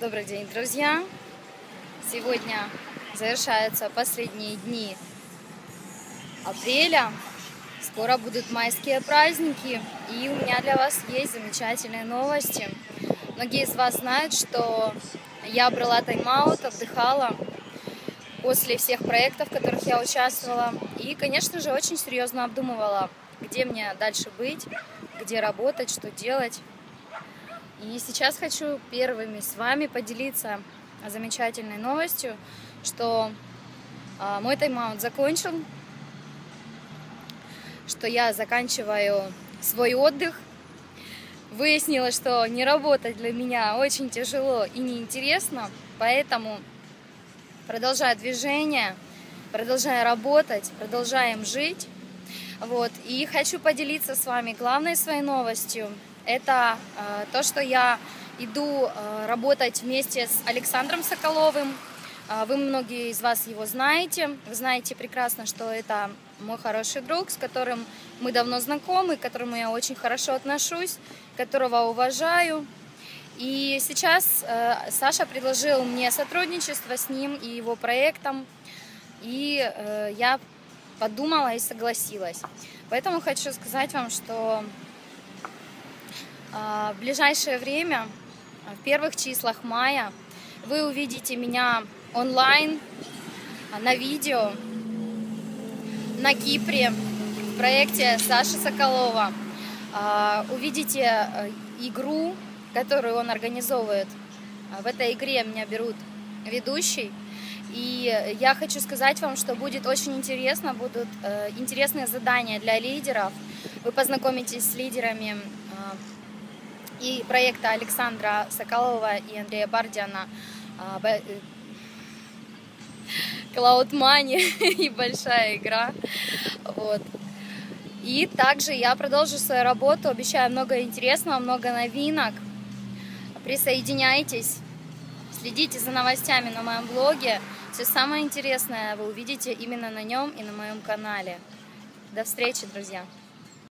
Добрый день, друзья! Сегодня завершаются последние дни апреля. Скоро будут майские праздники, и у меня для вас есть замечательные новости. Многие из вас знают, что я брала тайм-аут, отдыхала после всех проектов, в которых я участвовала. И, конечно же, очень серьезно обдумывала, где мне дальше быть, где работать, что делать. И сейчас хочу первыми с вами поделиться замечательной новостью, что а, мой тайм-аут закончил, что я заканчиваю свой отдых. Выяснилось, что не работать для меня очень тяжело и неинтересно, поэтому продолжаю движение, продолжаю работать, продолжаем жить. Вот. И хочу поделиться с вами главной своей новостью – это э, то, что я иду э, работать вместе с Александром Соколовым. Э, вы многие из вас его знаете. Вы знаете прекрасно, что это мой хороший друг, с которым мы давно знакомы, к которому я очень хорошо отношусь, которого уважаю. И сейчас Саша предложил мне сотрудничество с ним и его проектом, и я подумала и согласилась. Поэтому хочу сказать вам, что в ближайшее время, в первых числах мая, вы увидите меня онлайн, а, на видео, на Кипре, в проекте Саши Соколова. А, увидите игру, которую он организовывает. В этой игре меня берут ведущий. И я хочу сказать вам, что будет очень интересно, будут э, интересные задания для лидеров. Вы познакомитесь с лидерами и проекта Александра Соколова и Андрея Бардиана Cloud Money и большая игра. Вот. И также я продолжу свою работу, обещаю много интересного, много новинок. Присоединяйтесь, следите за новостями на моем блоге. Все самое интересное вы увидите именно на нем и на моем канале. До встречи, друзья!